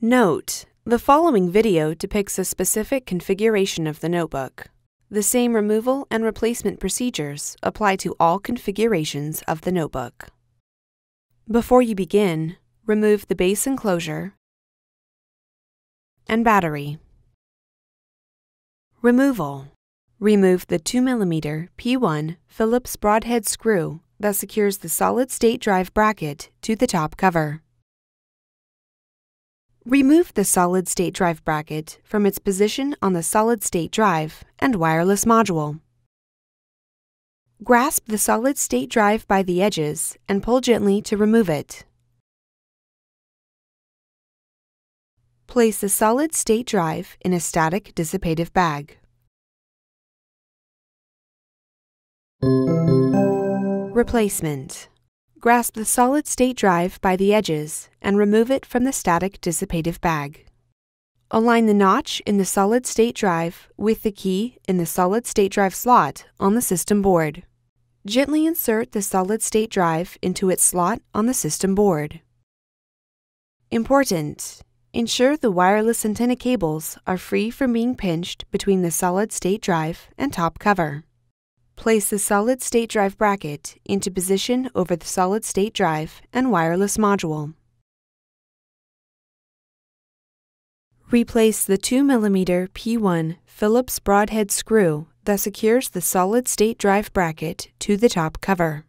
Note: the following video depicts a specific configuration of the notebook. The same removal and replacement procedures apply to all configurations of the notebook. Before you begin, remove the base enclosure and battery. Removal. Remove the 2mm P1 Phillips broadhead screw that secures the solid-state drive bracket to the top cover. Remove the solid-state drive bracket from its position on the solid-state drive and wireless module. Grasp the solid-state drive by the edges and pull gently to remove it. Place the solid-state drive in a static dissipative bag. Replacement Grasp the solid-state drive by the edges and remove it from the static dissipative bag. Align the notch in the solid-state drive with the key in the solid-state drive slot on the system board. Gently insert the solid-state drive into its slot on the system board. Important! Ensure the wireless antenna cables are free from being pinched between the solid-state drive and top cover. Place the solid-state drive bracket into position over the solid-state drive and wireless module. Replace the 2mm P1 Phillips broadhead screw that secures the solid-state drive bracket to the top cover.